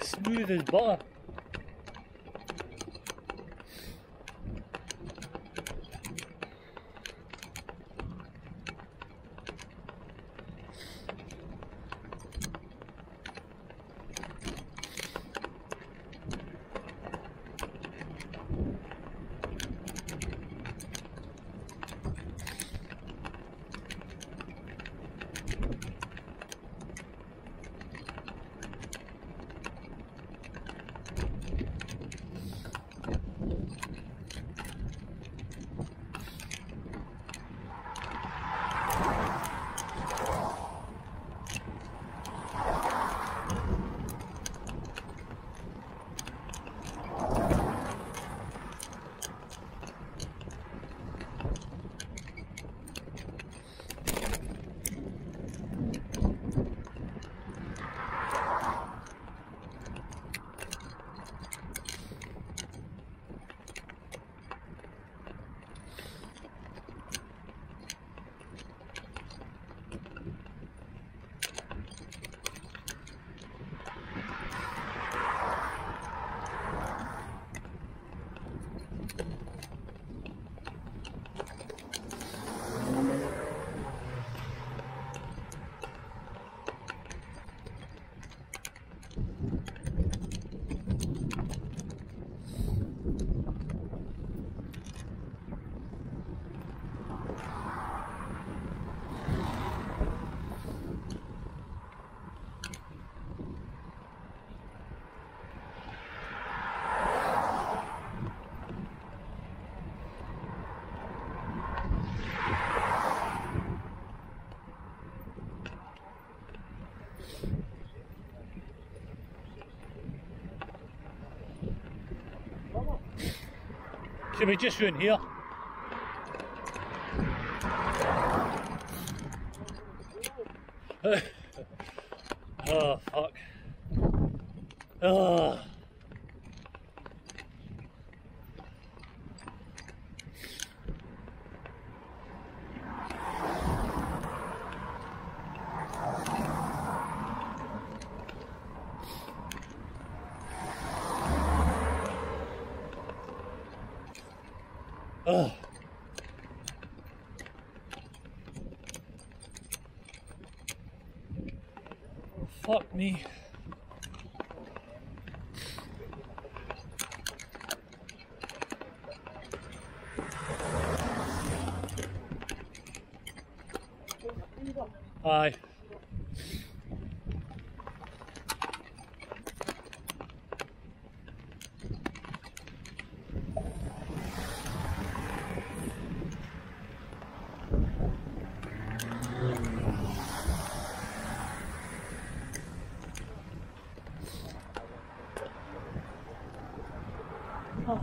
Smooth as butter. Should we just run here? oh fuck. Oh. Oh. Fuck me. Aye. Oh.